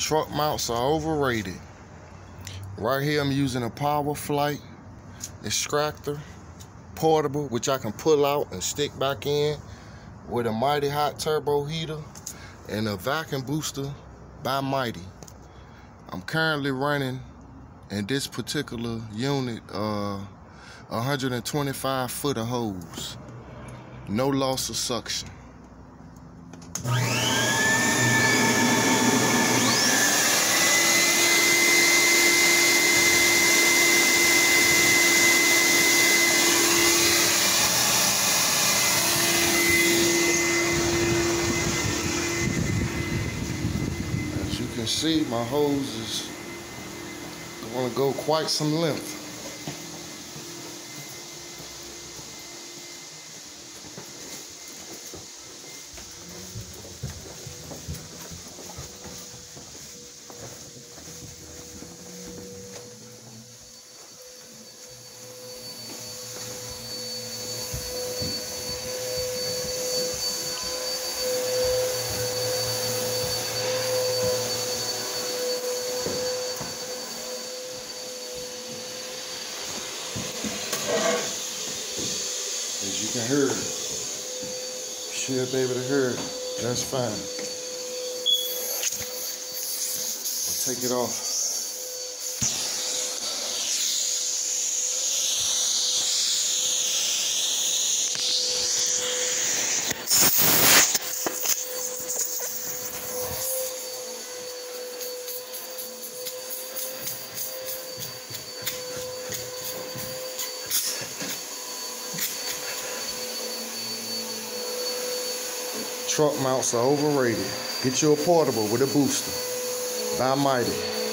truck mounts are overrated. Right here, I'm using a Powr-Flite extractor, portable, which I can pull out and stick back in with a Mighty Hot turbo heater and a vacuum booster by Mytee. I'm currently running in this particular unit uh, 125 foot of hose. No loss of suction. See, my hose is going to go quite some length. You can hear, should be able to hear it. That's fine. Take it off. Truck mounts are overrated. Get you a portable with a booster. By Mytee.